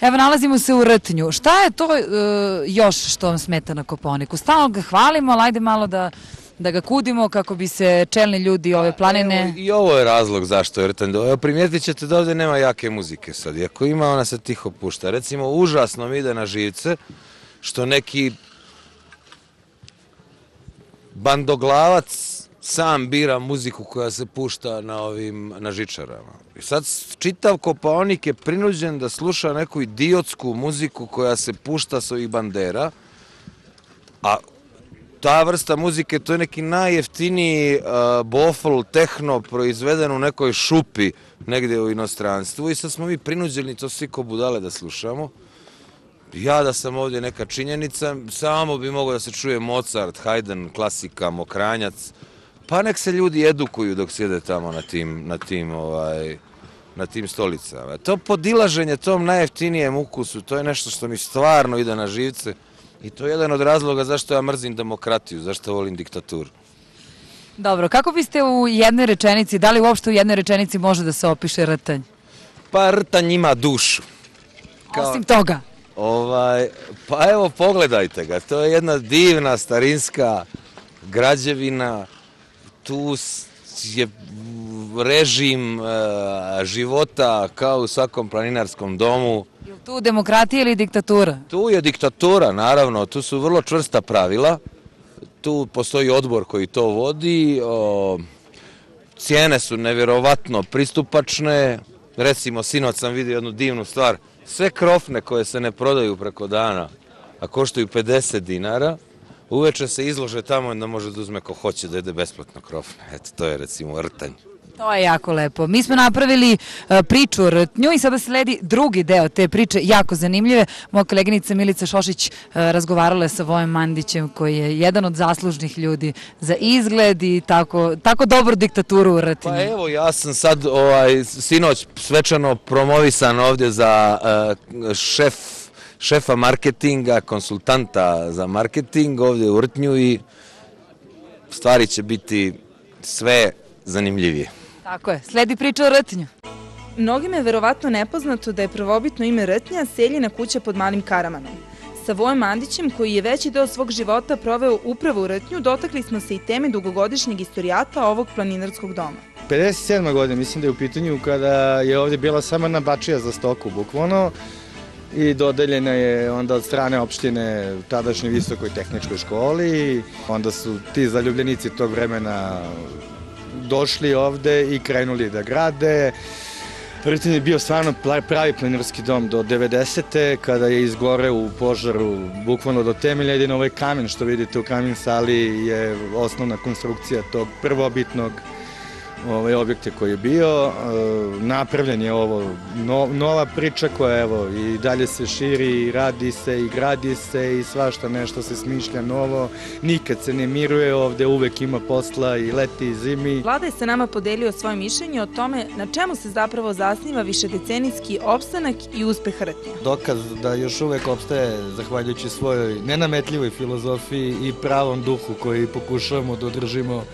Evo, nalazimo se u Rtnju. Šta je to e, još što vam smeta na Koponiku? Stalno ga hvalimo, ali ajde malo da, da ga kudimo kako bi se čelni ljudi ove planine... Evo, I ovo je razlog zašto je Rtanj Evo, primijetit ćete da ovde nema jake muzike sad. Iako ima, ona se tiho pušta. Recimo, užasno mi ide na živce, što neki bandoglavac sam bira muziku koja se pušta na ovim na žičarama. I sad čitav Kopaonik je prinuđen da sluša neku idiotsku muziku koja se pušta sa ovih bandera, a ta vrsta muzike to je neki najjeftiniji uh, bofl tehno proizveden u nekoj šupi negde u inostranstvu i sad smo mi prinuđeni to svi ko budale da slušamo. Ja da sam ovdje neka činjenica, samo bi mogao da se čuje Mozart, Haydn, klasika, Mokranjac, Pa nek se ljudi edukuju dok sjede tamo na tim, na tim, ovaj, na tim stolicama. To podilaženje tom najjeftinijem ukusu, to je nešto što mi stvarno ide na živce i to je jedan od razloga zašto ja mrzim demokratiju, zašto volim diktaturu. Dobro, kako biste u jednoj rečenici, da li uopšte u jednoj rečenici može da se opiše rtanj? Pa rtanj ima dušu. Kao, Osim toga? Ovaj, pa evo, pogledajte ga, to je jedna divna, starinska građevina, tu je režim uh, života kao u svakom planinarskom domu. Je tu demokratija ili diktatura? Tu je diktatura, naravno, tu su vrlo čvrsta pravila, tu postoji odbor koji to vodi, cijene su nevjerovatno pristupačne, recimo sinoć sam vidio jednu divnu stvar, sve krofne koje se ne prodaju preko dana, a koštaju 50 dinara, uveče se izlože tamo da može da uzme ko hoće da jede besplatno krofne. Eto, to je recimo rtanj. To je jako lepo. Mi smo napravili uh, priču o rtnju i sada sledi drugi deo te priče, jako zanimljive. Moja koleginica Milica Šošić uh, razgovarala je sa Vojem Mandićem, koji je jedan od zaslužnih ljudi za izgled i tako, tako dobru diktaturu u rtnju. Pa evo, ja sam sad ovaj, sinoć svečano promovisan ovdje za uh, šef šefa marketinga, konsultanta za marketing ovdje u Rtnju i stvari će biti sve zanimljivije. Tako je, sledi priča o Rtnju. Mnogima je verovatno nepoznato da je prvobitno ime Rtnja seljena kuća pod Malim Karamanom. Sa Vojem Mandićem, koji je veći deo svog života proveo upravo u Rtnju, dotakli smo se i teme dugogodišnjeg istorijata ovog planinarskog doma. 57. godine, mislim da je u pitanju kada je ovde bila samo jedna bačija za stoku, bukvalno i dodeljena je onda od strane opštine tadašnjoj visokoj tehničkoj školi. Onda su ti zaljubljenici tog vremena došli ovde i krenuli da grade. Prvitin je bio stvarno pravi planirski dom do 90. kada je izgore u požaru bukvalno do temelja. Jedino ovaj kamen što vidite u kamen sali je osnovna konstrukcija tog prvobitnog ovaj objekte koji je bio. E, napravljen je ovo no, nova priča koja evo i dalje se širi i radi se i gradi se i svašta nešto se smišlja novo. Nikad se ne miruje ovde, uvek ima posla i leti i zimi. Vlada je sa nama podelio svoje mišljenje o tome na čemu se zapravo zasniva višedecenijski opstanak i uspeh Rtnja. Dokaz da još uvek opstaje zahvaljujući svojoj nenametljivoj filozofiji i pravom duhu koji pokušavamo da održimo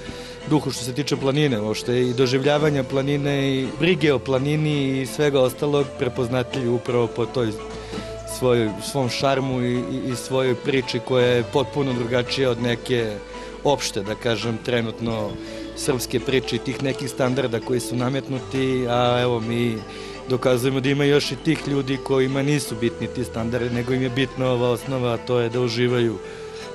duhu što se tiče planine, ošte i doživljavanja planine i brige o planini i svega ostalog prepoznatljivi upravo po toj svoj, svom šarmu i, i, i svojoj priči koja je potpuno drugačija od neke opšte, da kažem, trenutno srpske priče i tih nekih standarda koji su nametnuti, a evo mi dokazujemo da ima još i tih ljudi kojima nisu bitni ti standardi, nego im je bitna ova osnova, a to je da uživaju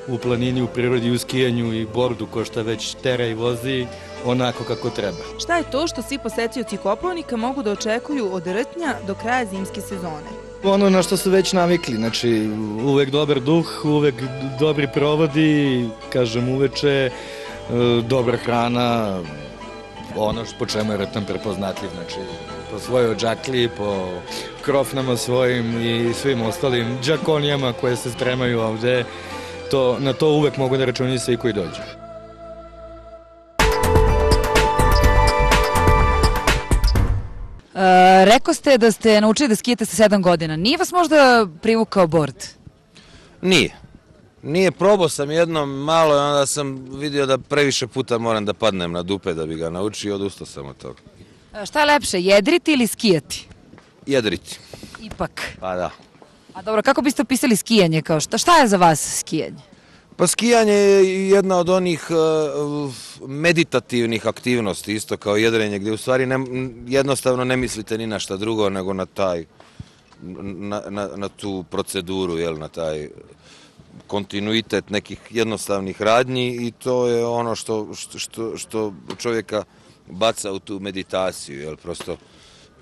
u planini, u prirodi, u skijanju i bordu ko šta već tera i vozi onako kako treba. Šta je to što svi posetioci Kopovnika mogu da očekuju od rtnja do kraja zimske sezone? Ono na što su već navikli, znači uvek dobar duh, uvek dobri provodi, kažem uveče, e, dobra hrana, ono po čemu je rtan prepoznatljiv, znači po svojoj džakli, po krofnama svojim i svim ostalim džakonijama koje se spremaju ovde to, na to uvek mogu da računaju svi koji dođu. E, rekao ste da ste naučili da skijete sa sedam godina. Nije vas možda privukao bord? Nije. Nije, probao sam jednom malo i onda sam vidio da previše puta moram da padnem na dupe da bi ga naučio i odustao sam od toga. E, šta je lepše, jedriti ili skijati? Jedriti. Ipak. Pa da. A dobro, kako biste opisali skijanje kao šta? Šta je za vas skijanje? Pa skijanje je jedna od onih uh, meditativnih aktivnosti, isto kao jedrenje, gdje u stvari ne, jednostavno ne mislite ni na šta drugo nego na taj, na, na, na tu proceduru, jel, na taj kontinuitet nekih jednostavnih radnji i to je ono što, što, što čovjeka baca u tu meditaciju, jel, prosto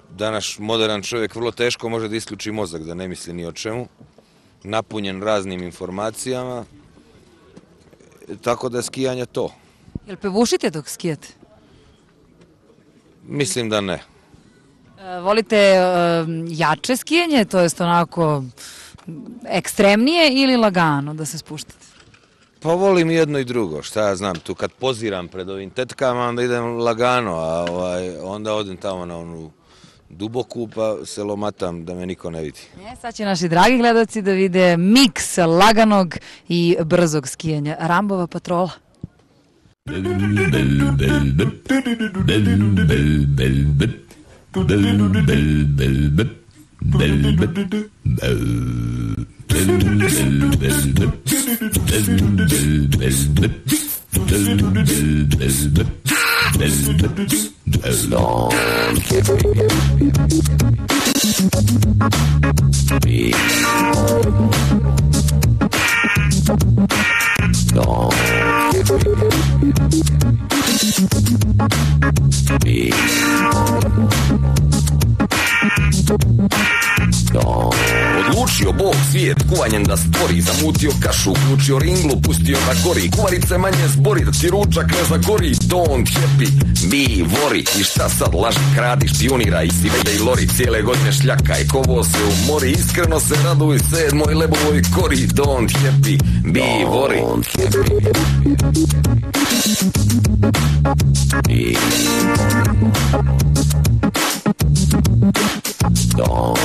danas modern čovjek vrlo teško može da isključi mozak, da ne misli ni o čemu, napunjen raznim informacijama, tako da je skijanje to. Jel pevušite dok skijate? Mislim da ne. E, volite e, jače skijanje, to jest onako ekstremnije ili lagano da se spuštate? Pa volim jedno i drugo, šta ja znam, tu kad poziram pred ovim tetkama, onda idem lagano, a ovaj, onda odem tamo na onu duboku pa se lomatam da me niko ne vidi. E, sad će naši dragi gledaci da vide miks laganog i brzog skijanja. Rambova patrola. Long. Kuvanjem da stvori Zamutio kašu, uključio ringlu, pustio da gori. Kuvarice manje zbori, da ti ručak ne zagori. Don't happy, be worry I šta sad laži, kradi, špionira I sive i lori, cijele godine šljakaj Kovo se umori, iskreno se raduj Sedmoj lebovoj kori. Don't happy, be worry Don't happy Don't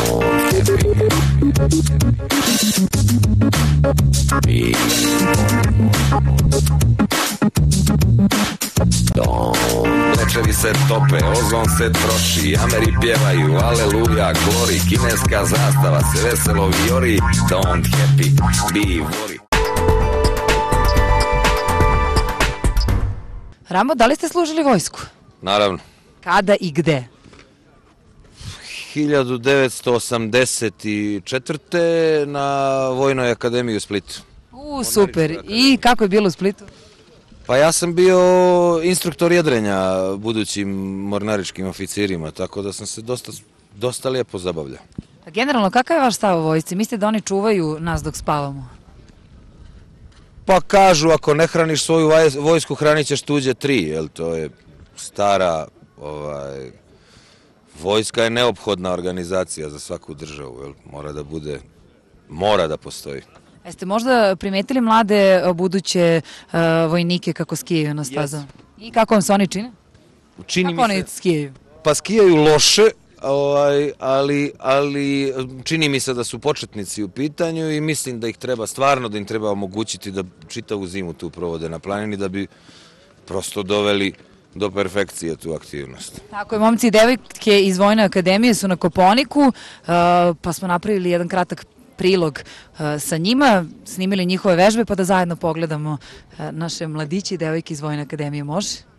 happy Večeri se tope, ozon se troši Ameri pjevaju, aleluja, glori Kineska zastava se veselo vijori Don't happy, be worry Rambo, da li ste služili vojsku? Naravno. Kada i gde? 1984. na Vojnoj akademiji u Splitu. U, super. I kako je bilo u Splitu? Pa ja sam bio instruktor jedrenja budućim mornaričkim oficirima, tako da sam se dosta, dosta lijepo zabavljao. A generalno, kakav je vaš stav o vojsci? Mislite da oni čuvaju nas dok spavamo? Pa kažu, ako ne hraniš svoju vojsku, hranit ćeš tuđe tri, jel to je stara, ovaj, vojska je neophodna organizacija za svaku državu, jel, mora da bude, mora da postoji. Jeste možda primetili mlade o, buduće uh, vojnike kako skijaju na stazama? I kako vam se oni čine? Čini kako mi oni se, skijaju? pa skijaju loše, ovaj, ali, ali čini mi se da su početnici u pitanju i mislim da ih treba stvarno, da im treba omogućiti da čitavu zimu tu provode na planini, da bi prosto doveli do perfekcije tu aktivnost. Tako je, momci i devojke iz Vojne akademije su na Koponiku, uh, pa smo napravili jedan kratak prilog uh, sa njima, snimili njihove vežbe, pa da zajedno pogledamo uh, naše mladiće i devojke iz Vojne akademije. Može?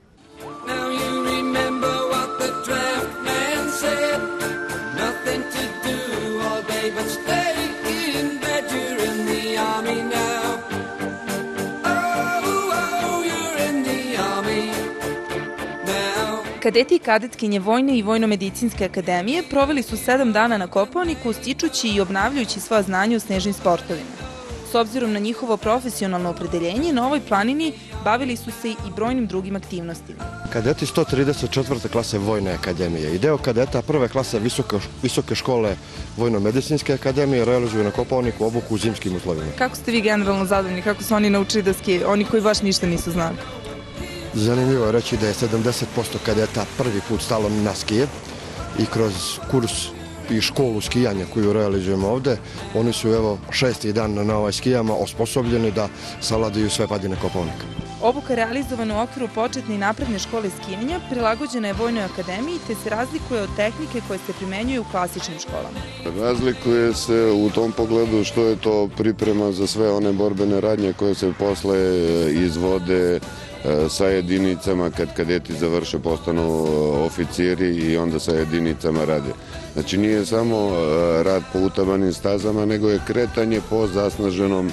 Kadeti i kadetkinje Vojne i Vojno-medicinske akademije proveli su sedam dana na Koponiku stičući i obnavljajući svoja znanja u snežnim sportovima. S obzirom na njihovo profesionalno opredeljenje, na ovoj planini bavili su se i brojnim drugim aktivnostima. Kadeti 134. klase Vojne akademije i deo kadeta prve klase visoke, visoke škole Vojno-medicinske akademije realizuju na Koponiku obuku u zimskim uslovima. Kako ste vi generalno zadovoljni, kako su oni naučili da skije, oni koji baš ništa nisu znali? Zanimljivo je reći da je 70% kadeta prvi put stalo na skije i kroz kurs i školu skijanja koju realizujemo ovde, oni su evo šesti dan na ovaj skijama osposobljeni da savladaju sve padine Koponika. Obuka realizovana u okviru početne i napredne škole skijanja prilagođena je Vojnoj akademiji te se razlikuje od tehnike koje se primenjuju u klasičnim školama. Razlikuje se u tom pogledu što je to priprema za sve one borbene radnje koje se posle e, izvode sa jedinicama kad kadeti završe postanu e, oficiri i onda sa jedinicama rade. Znači nije samo e, rad po utabanim stazama, nego je kretanje po zasnaženom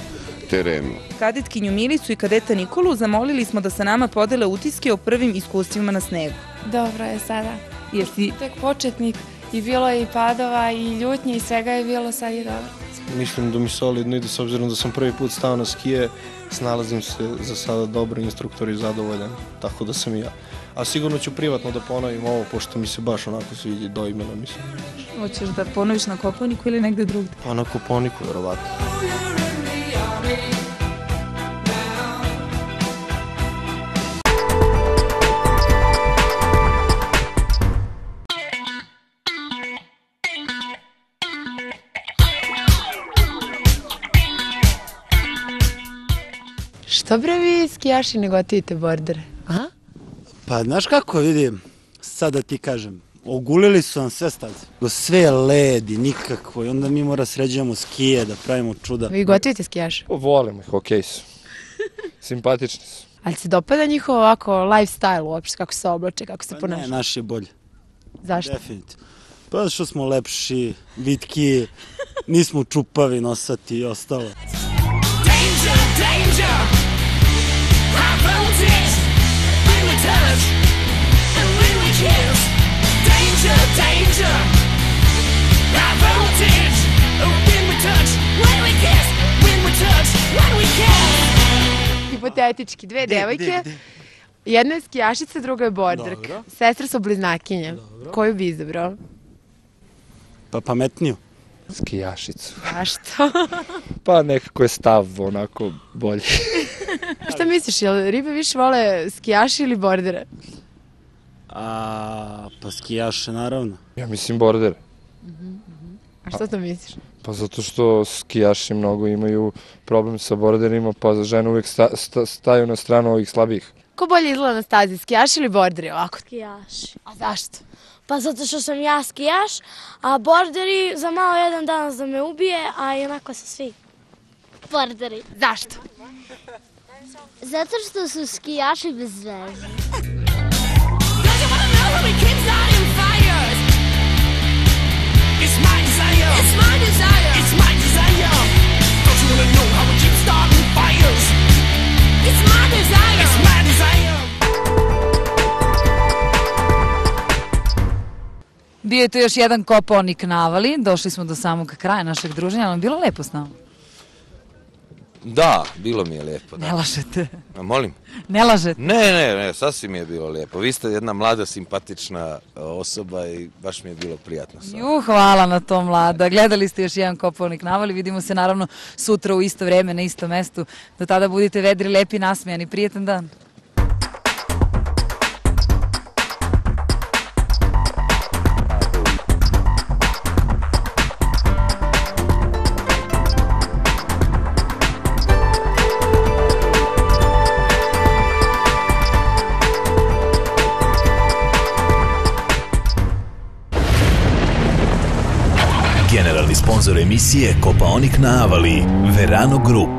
terenu. Kadetkinju Milicu i kadeta Nikolu zamolili smo da sa nama podele utiske o prvim iskustvima na snegu. Dobro je sada. Jesi Tek početnik i bilo je i padova i ljutnje i svega je bilo, sad je dobro. Mislim da mi solidno ide s obzirom da sam prvi put stao na skije, snalazim se za sada dobro, instruktor je zadovoljan, tako da sam i ja. A sigurno ću privatno da ponovim ovo, pošto mi se baš onako sviđa doimeno, mislim. hoćeš da ponoviš na Koponiku ili negde drugde? Pa na Koponiku, verovatno. Što bre vi skijaši ne gotivite bordere? A? Pa znaš kako vidim, sad da ti kažem, ogulili su nam sve staze. Sve je led i nikakvo i onda mi mora sređujemo skije da pravimo čuda. Vi gotivite skijaše? Volim ih, okej su. Simpatični su. Ali se dopada njihov ovako lifestyle uopšte, kako se oblače, kako se Pa ne, ponašaju? naš je bolje, Zašto? definitivno. Pa što smo lepši, vitki, nismo čupavi, nosati i ostalo. Danger, danger. High voltage. When we touch and when we kiss. Danger, danger. High voltage. When we touch, when we kiss. When we touch, when we kiss. Hipotetički, dve devojke, jedna je skijašica, druga je borderka. Dobro. Sestre su bliznakinje. Koju bi izabrao? Pa pametniju. Skijašicu. Zašto? Pa nekako je stav onako bolji. Šta misliš, jel ribe više vole skijaši ili bordere? A, pa skijaše naravno. Ja mislim border. A što to misliš? Pa zato što skijaši mnogo imaju problem sa borderima, pa žene uvijek sta, sta, staju na stranu ovih slabih. Ko bolje izgleda na stazi, skijaši ili borderi ovako? Skijaš. A zašto? па затоа што сум јас скијаш, а бордери за мало еден данас да ме убие, а јанако се сви. Бордери. Зашто? Затоа што су скијаши без везе. It's my desire. It's my desire. Don't you wanna know how it keeps starting fires? It's my desire. It's Bio je to još jedan koponik navali, došli smo do samog kraja našeg druženja, ali bilo lepo s nama. Da, bilo mi je lijepo. Ne Da. lažete, A, molim? ne lažete. Ne, ne, ne, sasvim je bilo lijepo. Vi ste jedna mlada, simpatična e, osoba i baš mi je bilo prijatno sa vama. Ju, hvala na to, mlada. Gledali ste još jedan kopovnik navali. Vidimo se naravno sutra u isto vreme, na istom mestu. Do tada budite vedri, lepi, nasmijani. Prijetan dan. Emisije Kopaonik na Avali, Verano Group.